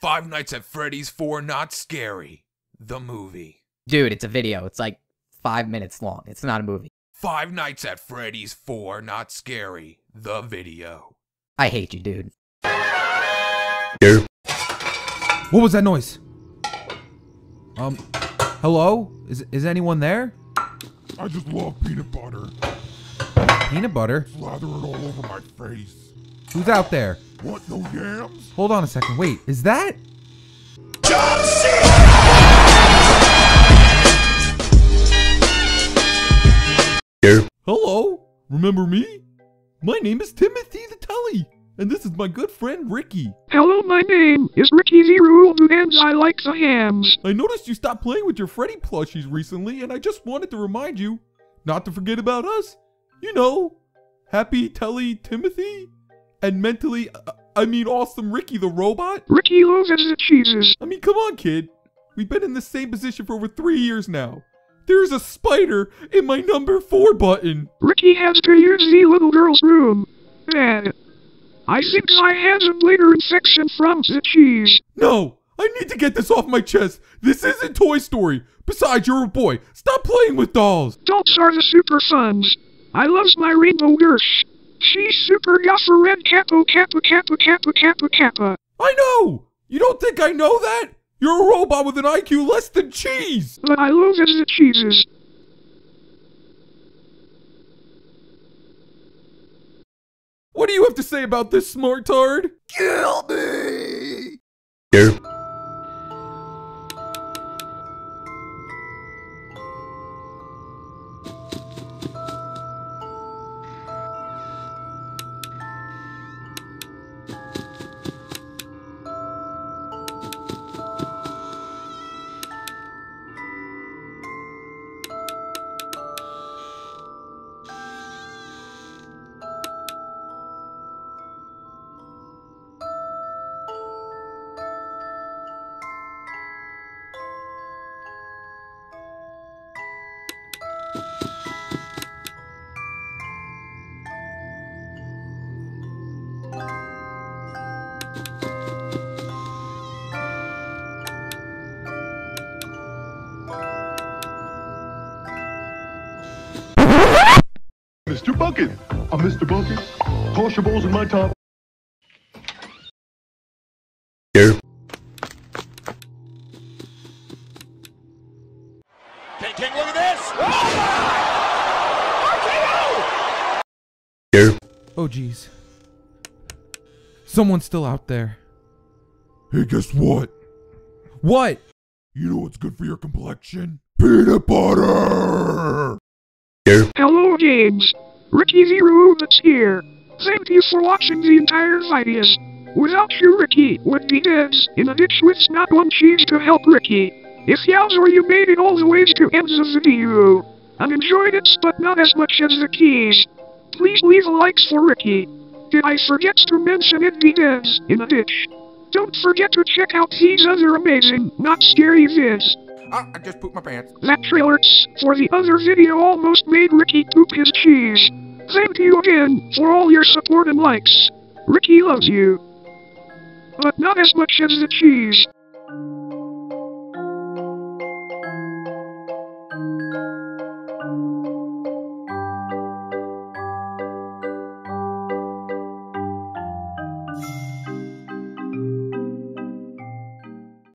Five Nights at Freddy's 4 Not Scary. The movie. Dude, it's a video. It's like five minutes long. It's not a movie. Five Nights at Freddy's 4 Not Scary. The video. I hate you, dude. What was that noise? Um, hello? Is is anyone there? I just love peanut butter. Peanut butter? Slather it all over my face. Who's out there? Want no yams? Hold on a second. Wait, is that? Hello? Remember me? My name is Timothy the Telly, and this is my good friend Ricky. Hello, my name is Ricky Zero, and I like the hams. I noticed you stopped playing with your Freddy plushies recently, and I just wanted to remind you not to forget about us. You know, Happy Telly Timothy, and mentally, uh, I mean, awesome Ricky the robot. Ricky loves the cheeses. I mean, come on, kid. We've been in the same position for over three years now. There's a spider in my number four button. Ricky has to use the little girl's room. Dad, I think I had a bladder infection from the cheese. No, I need to get this off my chest. This isn't Toy Story. Besides, you're a boy. Stop playing with dolls. Dolls are the super funs. I loves my rainbow nurse. She's super yuffer red kappa kappa kappa kappa kappa kappa. I know. You don't think I know that? You're a robot with an IQ less than cheese. But I love the cheeses. What do you have to say about this, smartard? Kill me! Mr. Bucket. Uh, I'm Mr. Bucket. Toss your balls in my top. King King, look at this! Oh, my! RKO! Here. Oh, jeez. Someone's still out there. Hey, guess what? What? You know what's good for your complexion? Peanut butter! Here. Hello, games. Ricky Zero that's here. Thank you for watching the entire videos. Without you, Ricky would be dead in a ditch with not one cheese to help Ricky. If Yowzer you made it all the way to end of the video. and enjoyed it, but not as much as the keys. Please leave a likes for Ricky. Did I forget to mention it be dead in a ditch? Don't forget to check out these other amazing, not scary vids. Ah, I just pooped my pants. That trailers for the other video almost made Ricky poop his cheese. Thank you again for all your support and likes. Ricky loves you. But not as much as the cheese.